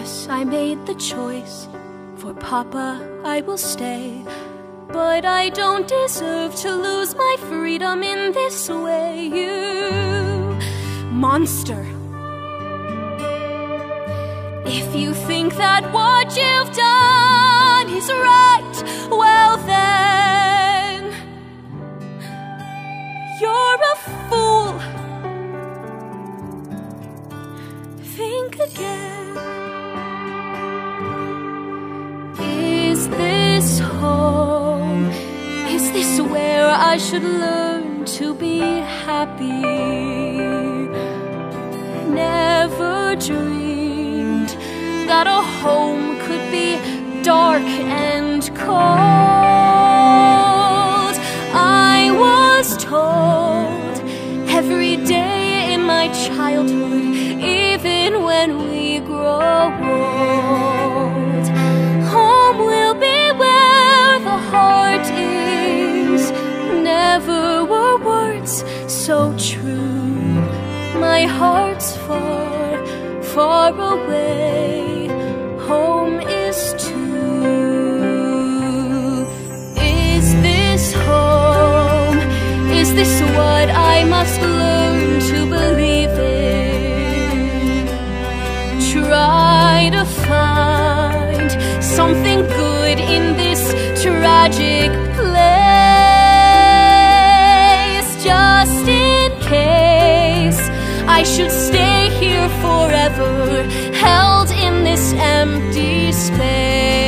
Yes, I made the choice. For Papa, I will stay. But I don't deserve to lose my freedom in this way. You monster. If you think that what you've done is right, I should learn to be happy? Never dreamed that a home could be dark and cold. I was told every day in my childhood, even when we grow old, so true. My heart's far, far away. Home is too. Is this home? Is this what I must learn to believe in? Try to find something good in this tragic Just in case I should stay here forever, held in this empty space.